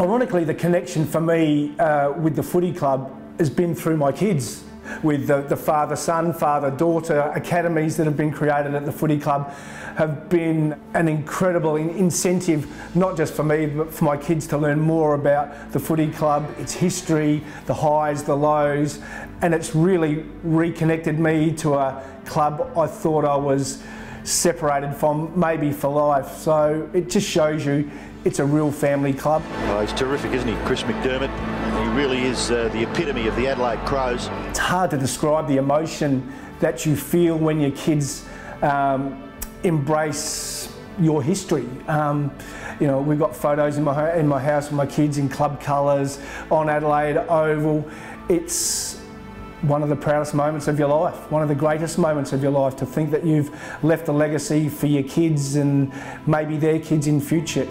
Ironically, the connection for me uh, with the footy club has been through my kids with the, the father-son, father-daughter academies that have been created at the footy club have been an incredible incentive, not just for me, but for my kids to learn more about the footy club, its history, the highs, the lows, and it's really reconnected me to a club I thought I was separated from maybe for life. So it just shows you it's a real family club. Oh, he's terrific, isn't he, Chris McDermott? He really is uh, the epitome of the Adelaide Crows. It's hard to describe the emotion that you feel when your kids um, embrace your history. Um, you know, we've got photos in my in my house with my kids in club colours on Adelaide Oval. It's one of the proudest moments of your life, one of the greatest moments of your life to think that you've left a legacy for your kids and maybe their kids in future.